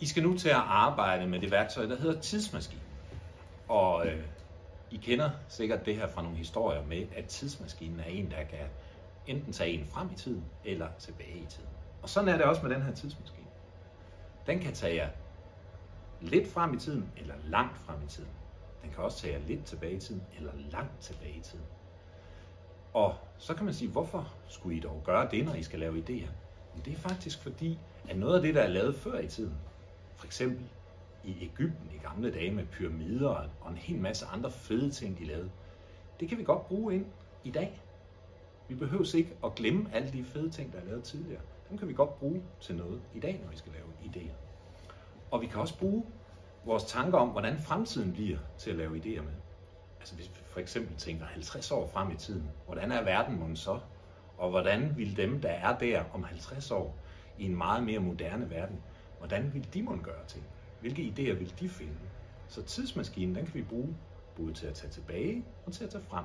I skal nu til at arbejde med det værktøj, der hedder tidsmaskine. Og øh, I kender sikkert det her fra nogle historier med, at tidsmaskinen er en, der kan enten tage en frem i tiden eller tilbage i tiden. Og sådan er det også med den her tidsmaskine. Den kan tage jer lidt frem i tiden eller langt frem i tiden. Den kan også tage jer lidt tilbage i tiden eller langt tilbage i tiden. Og så kan man sige, hvorfor skulle I dog gøre det, når I skal lave idéer? Men det er faktisk fordi, at noget af det, der er lavet før i tiden, for eksempel i Ægypten i gamle dage med pyramider og en hel masse andre fede ting, de lavede, det kan vi godt bruge ind i dag. Vi behøver ikke at glemme alle de fede ting, der er lavet tidligere. Dem kan vi godt bruge til noget i dag, når vi skal lave idéer. Og vi kan også bruge vores tanker om, hvordan fremtiden bliver til at lave idéer med. Altså hvis vi for eksempel tænker 50 år frem i tiden, hvordan er verden måske så? Og hvordan vil dem, der er der om 50 år, i en meget mere moderne verden, hvordan vil de måtte gøre ting? Hvilke idéer vil de finde? Så tidsmaskinen, den kan vi bruge både til at tage tilbage og til at tage frem